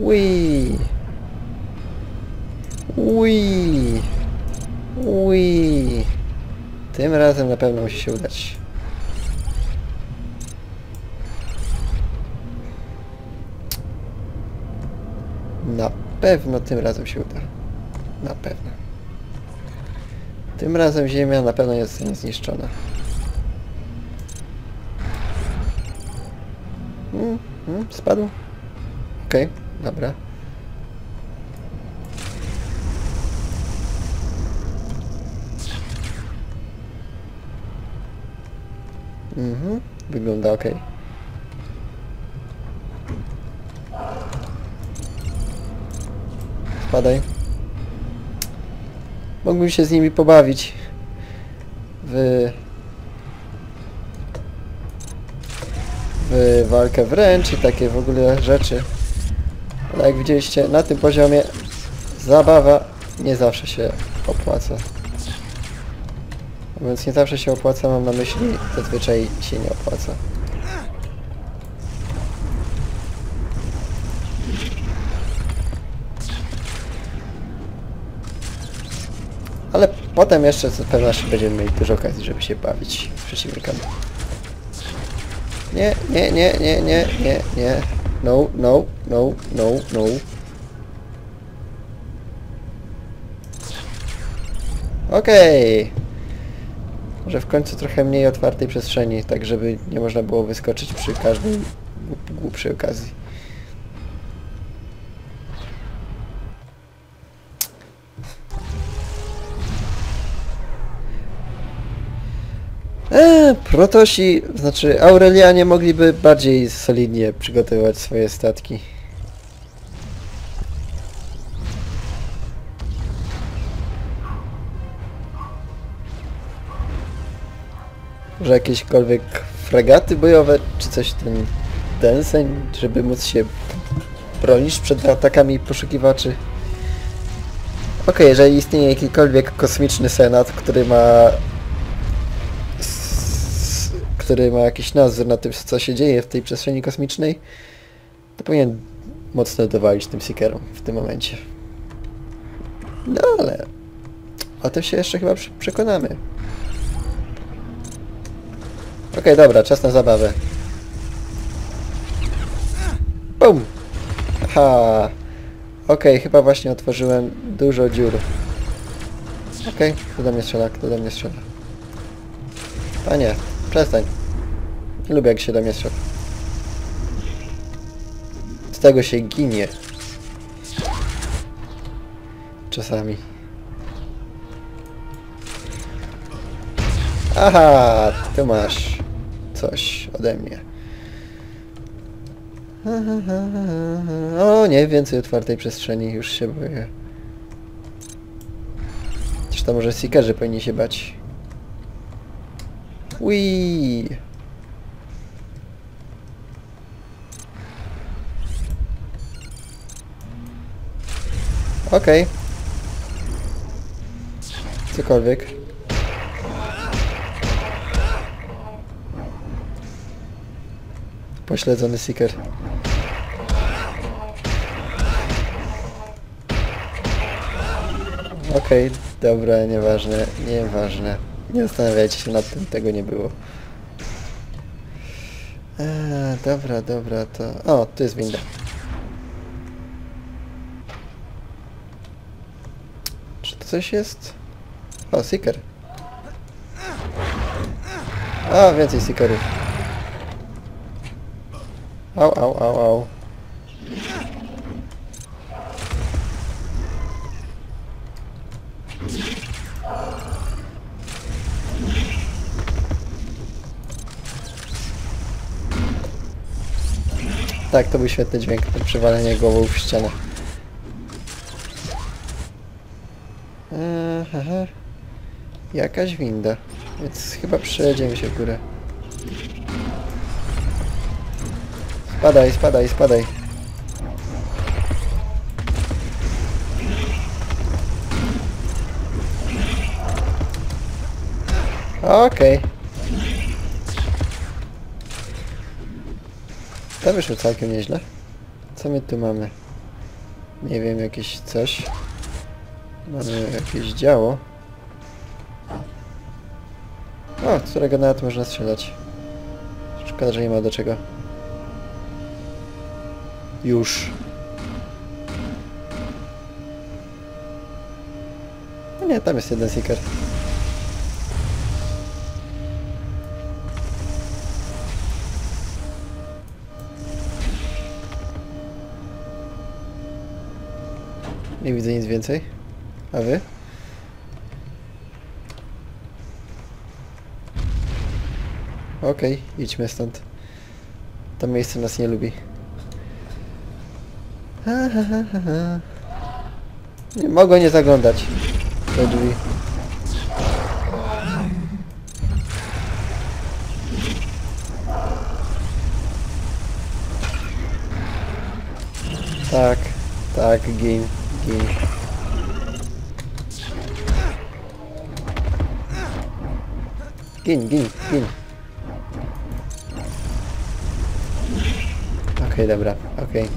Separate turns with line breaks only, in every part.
Ui. Ui. Ui. Tym razem na pewno musi się udać. Na pewno tym razem się uda. Na pewno. Tym razem ziemia na pewno zostanie zniszczona. Mm, mm, spadł? Okej, dobra. Mhm, wygląda ok. Spadaj. Mógłbym się z nimi pobawić. W... W walkę wręcz i takie w ogóle rzeczy. Ale jak widzieliście, na tym poziomie zabawa nie zawsze się opłaca. Więc nie zawsze się opłaca, mam na myśli, zazwyczaj się nie opłaca. Ale potem jeszcze z pewnością będziemy mieli dużo okazji, żeby się bawić przeciwnikami. Nie, nie, nie, nie, nie, nie, nie. No, no, no, no, no. Okej. Może w końcu trochę mniej otwartej przestrzeni, tak żeby nie można było wyskoczyć przy każdej głup- głupszej okazji. Eee, Protosi, znaczy Aurelianie mogliby bardziej solidnie przygotowywać swoje statki. Może jakiekolwiek fregaty bojowe, czy coś ten denseń, żeby móc się bronić przed atakami poszukiwaczy. Okej, jeżeli istnieje jakikolwiek kosmiczny senat, który ma który ma jakiś nadzór na tym, co się dzieje w tej przestrzeni kosmicznej, to powinien mocno dowalić tym Seekerom w tym momencie. No ale o tym się jeszcze chyba przekonamy. Okej, dobra, czas na zabawę. Bum! Aha! Okej, chyba właśnie otworzyłem dużo dziur. Okej, kto do mnie strzela, kto do mnie strzela? Panie, przestań. Lubię jak się do mnie strzela. Z tego się ginie. Czasami. Aha, ty masz coś ode mnie. O nie, więcej otwartej przestrzeni, już się boję. To może seekerzy powinni się bać? Ui. Okej. Cokolwiek. Pośledzony seeker. Okej, dobra, nieważne, nieważne. Nie zastanawiajcie się nad tym, tego nie było. Eee, dobra, dobra, to... O, tu jest winda. Czy to coś jest? O, seeker. A, więcej seekerów. Au, au, au, au. Tak, to był świetny dźwięk, to przewalenie głową w ścianę. Aha. Jakaś winda, więc chyba przejedziemy się w górę. Spadaj, spadaj, spadaj. Okej. To wyszło całkiem nieźle. Co my tu mamy? Nie wiem, jakieś coś. Mamy jakieś działo. O, którego nawet można strzelać. Szkoda, że nie ma do czego. Już. No nie, tam jest jeden seeker. Nie widzę nic więcej. A wy? Okej, idźmy stąd. To miejsce nas nie lubi. Ha, ha, ha. Nie mogę nie zaglądać do drzwi. Tak, tak, gin, gin. Gin, gin, gin. Okej, dobra, okej.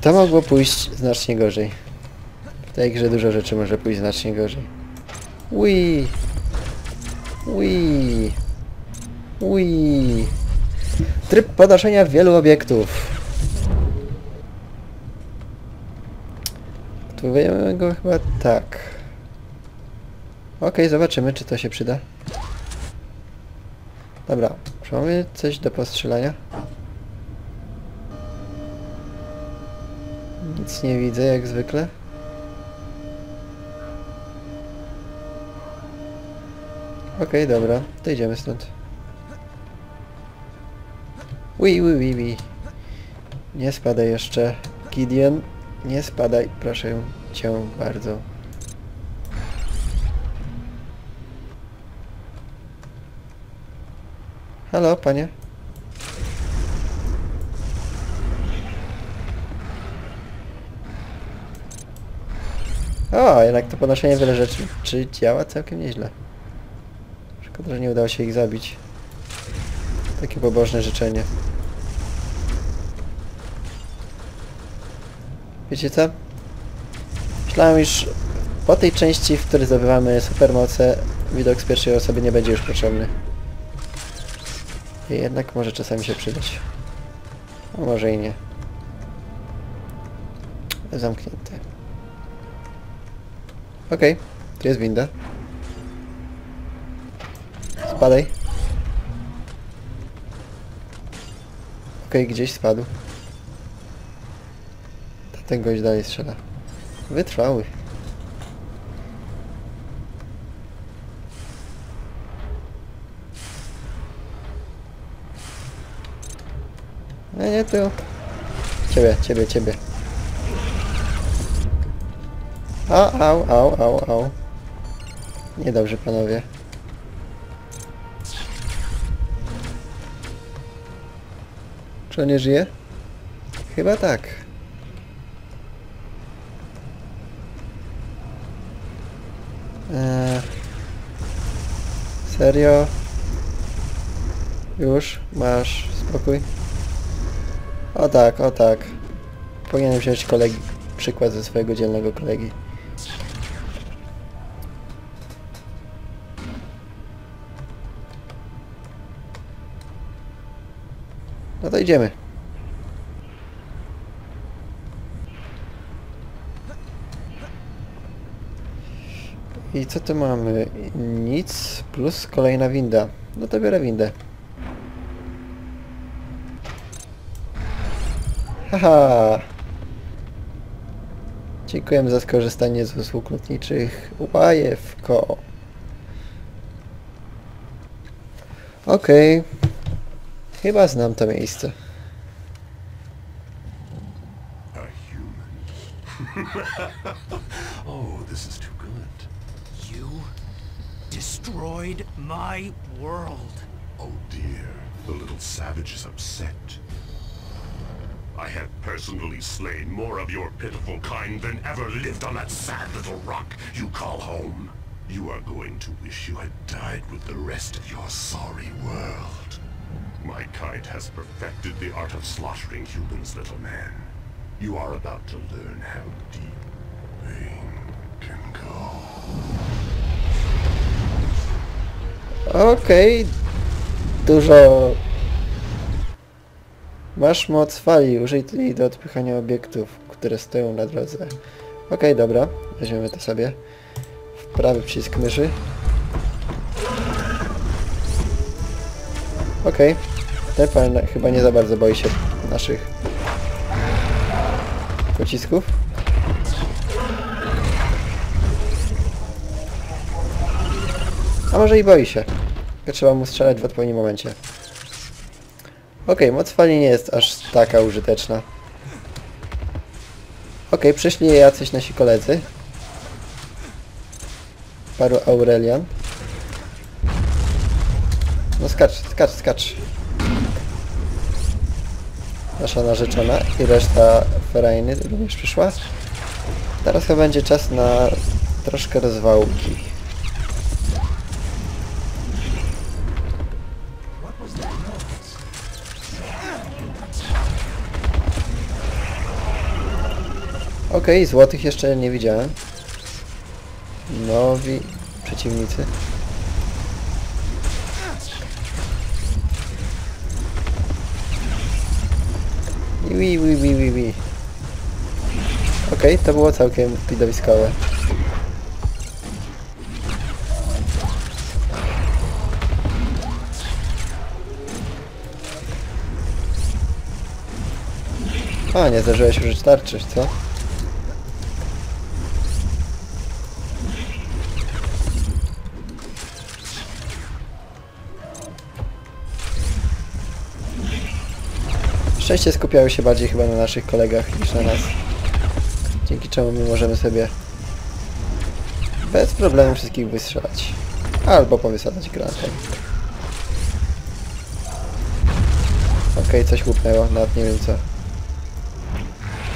To mogło pójść znacznie gorzej. W tej grze dużo rzeczy może pójść znacznie gorzej. Ui. Ui. Ui. Tryb podnoszenia wielu obiektów. Aktywujemy go chyba tak. Okej, zobaczymy czy to się przyda. Dobra, czy mamy coś do postrzelania? Nic nie widzę jak zwykle. Okej, dobra, to idziemy stąd. Ui, ui, ui, ui. Nie spadaj jeszcze. Gideon, nie spadaj, proszę cię bardzo. Halo, panie? O, jednak to podnoszenie wiele rzeczy czy działa całkiem nieźle. Szkoda, że nie udało się ich zabić. Takie pobożne życzenie. Wiecie co? Myślałem, iż po tej części, w której zdobywamy supermoce, widok z pierwszej osoby nie będzie już potrzebny. Jednak może czasami się przydać. A może i nie. Zamknięte. Okej, tu jest winda. Spadaj. Okej, gdzieś spadł. Ten gość dalej strzela. Wytrwały. Nie tu. Ciebie, ciebie, ciebie. Au, au, au, au, au. Niedobrze, panowie. Czy on nie żyje? Chyba tak. Eee, serio? Już? Masz spokój? O tak, o tak. Powinienem wziąć kolegi, przykład ze swojego dzielnego kolegi. No to idziemy. I co tu mamy? Nic plus kolejna winda. No to biorę windę. Haha! Dziękujemy za skorzystanie z usług lotniczych Łajewko. Okej. Chyba znam to miejsce.
Oh, this is too good.
You destroyed my world.
Oh dear, the little savage is upset. I have personally slain more of your pitiful kind than ever lived on that sad little rock you call home. You are going to wish you had died with the rest of your sorry world. My kind has perfected the art of slaughtering humans, little man. You are about to learn how deep pain can go.
Okej. Dużo... Masz moc fali, użyj jej do odpychania obiektów, które stoją na drodze. Okej, dobra. Weźmiemy to sobie. W prawy przycisk myszy. Okej. Ten pan chyba nie za bardzo boi się naszych pocisków. A może i boi się. Trzeba mu strzelać w odpowiednim momencie. Okej, moc fali nie jest aż taka użyteczna. Okej, przyszli jacyś nasi koledzy. Paru Aurelian. No skacz, skacz, skacz. Nasza narzeczona i reszta Ferajny również przyszła. Teraz chyba będzie czas na troszkę rozwałki. Okej, złotych jeszcze nie widziałem. Nowi przeciwnicy. Wi, wi, wi, wi, wi. Okej, to było całkiem widowiskowe. A, nie zdążyłeś użyć tarczy, co? Szczęście skupiały się bardziej chyba na naszych kolegach niż na nas. Dzięki czemu my możemy sobie bez problemu wszystkich wystrzelać. Albo powysadzać granatem. Okej, coś łupnęło, nawet nie wiem co.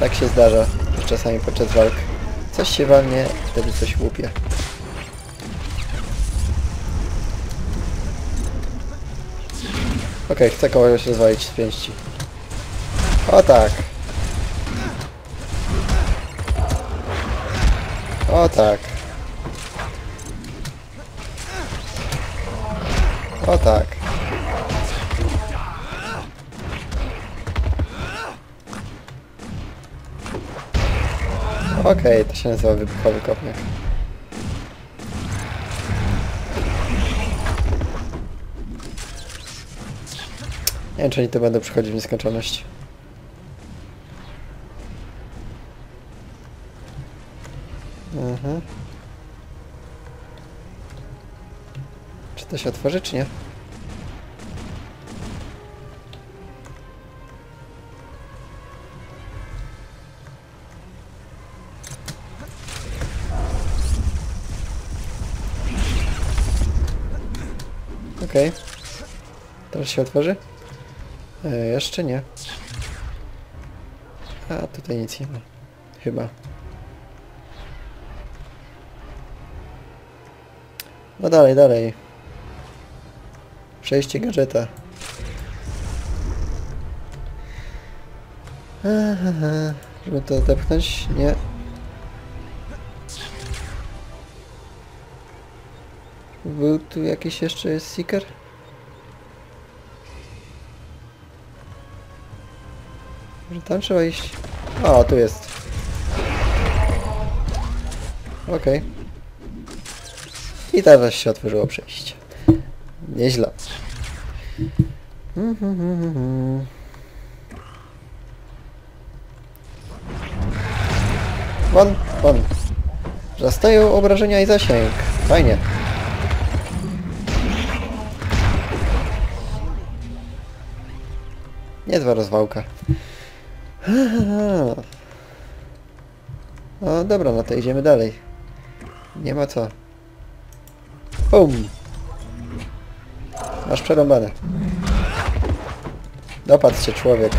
Tak się zdarza, czasami podczas walk coś się walnie, wtedy coś łupie. Okej, chcę kogoś rozwalić z pięści. O tak. O tak. O tak. Okej, to się nazywa wybuchowy kopniak. Nie wiem, czy oni to będą przychodzić w nieskończoność. Mhm. Czy to się otworzy, czy nie? Okej. Teraz się otworzy? E, jeszcze nie. A, tutaj nic nie ma. Chyba. No dalej, dalej. Przejście gadżeta. Aha, żeby to odepchnąć? Nie. Był tu jakiś jeszcze seeker? Może tam trzeba iść? O, tu jest. Okej. I teraz się otworzyło przejście. Nieźle. Won, won. Zastają obrażenia i zasięg. Fajnie. Niezła rozwałka. No dobra, no to idziemy dalej. Nie ma co. Bum! Masz przerąbane. Dopadł cię człowiek.